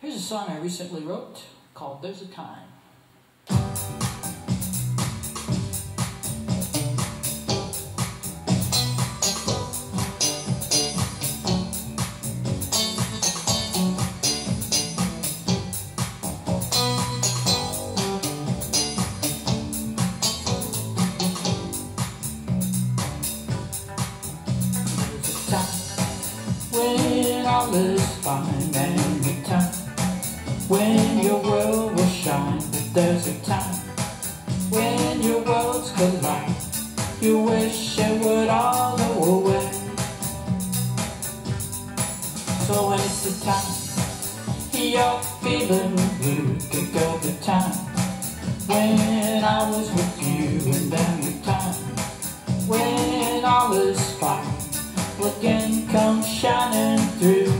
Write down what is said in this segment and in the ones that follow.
Here's a song I recently wrote called There's a Time. when all is fine there's a time when your worlds collide. You wish it would all go away. So when it's the time you're feeling blue, could go the time when I was with you and then the time when all is fine again come shining through.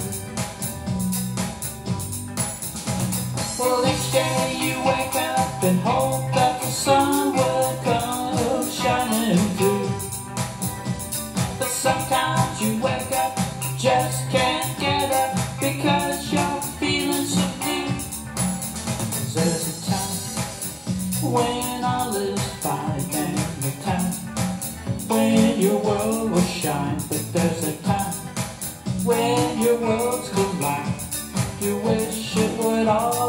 Well, each day you wait and hope that the sun will come shining through. But sometimes you wake up, just can't get up because you're feeling so blue. There's a time when all is fine and a time when your world will shine, but there's a time when your worlds collide. You wish it would all